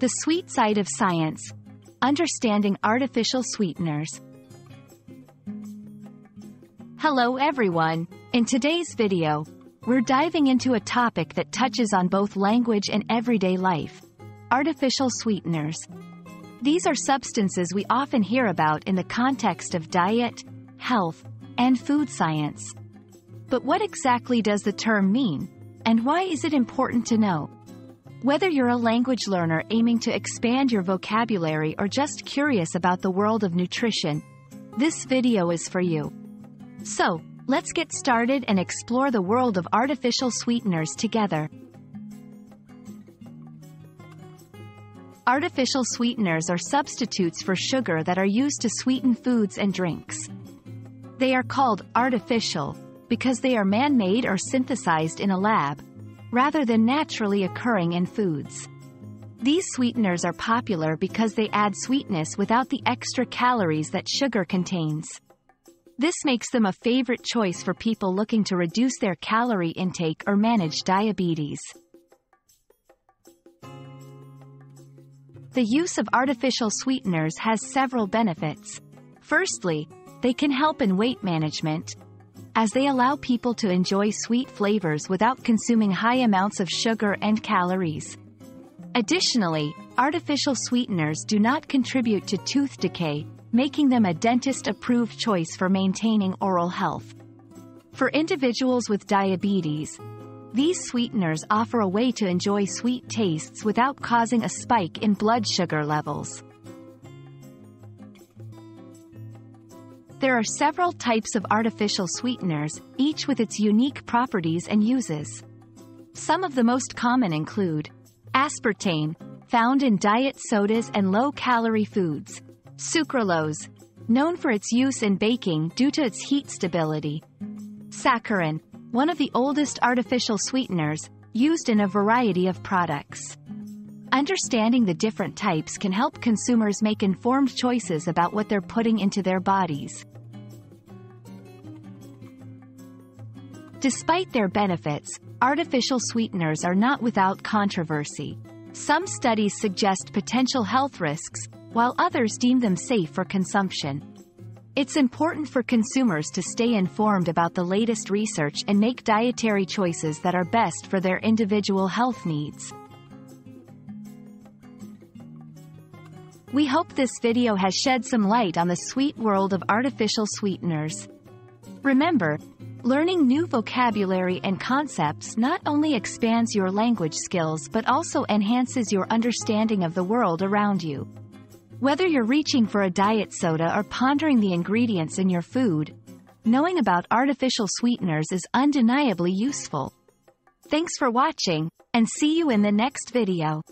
The Sweet Side of Science Understanding Artificial Sweeteners. Hello everyone! In today's video, we're diving into a topic that touches on both language and everyday life artificial sweeteners. These are substances we often hear about in the context of diet, health, and food science. But what exactly does the term mean, and why is it important to know? Whether you're a language learner aiming to expand your vocabulary or just curious about the world of nutrition, this video is for you. So, let's get started and explore the world of artificial sweeteners together. Artificial sweeteners are substitutes for sugar that are used to sweeten foods and drinks. They are called artificial because they are man-made or synthesized in a lab, rather than naturally occurring in foods. These sweeteners are popular because they add sweetness without the extra calories that sugar contains. This makes them a favorite choice for people looking to reduce their calorie intake or manage diabetes. The use of artificial sweeteners has several benefits. Firstly, they can help in weight management, as they allow people to enjoy sweet flavors without consuming high amounts of sugar and calories. Additionally, artificial sweeteners do not contribute to tooth decay, making them a dentist-approved choice for maintaining oral health. For individuals with diabetes, these sweeteners offer a way to enjoy sweet tastes without causing a spike in blood sugar levels. There are several types of artificial sweeteners, each with its unique properties and uses. Some of the most common include aspartame, found in diet sodas and low-calorie foods, sucralose, known for its use in baking due to its heat stability, saccharin, one of the oldest artificial sweeteners, used in a variety of products. Understanding the different types can help consumers make informed choices about what they're putting into their bodies. Despite their benefits, artificial sweeteners are not without controversy. Some studies suggest potential health risks, while others deem them safe for consumption. It's important for consumers to stay informed about the latest research and make dietary choices that are best for their individual health needs. We hope this video has shed some light on the sweet world of artificial sweeteners. Remember, learning new vocabulary and concepts not only expands your language skills but also enhances your understanding of the world around you. Whether you're reaching for a diet soda or pondering the ingredients in your food, knowing about artificial sweeteners is undeniably useful. Thanks for watching, and see you in the next video.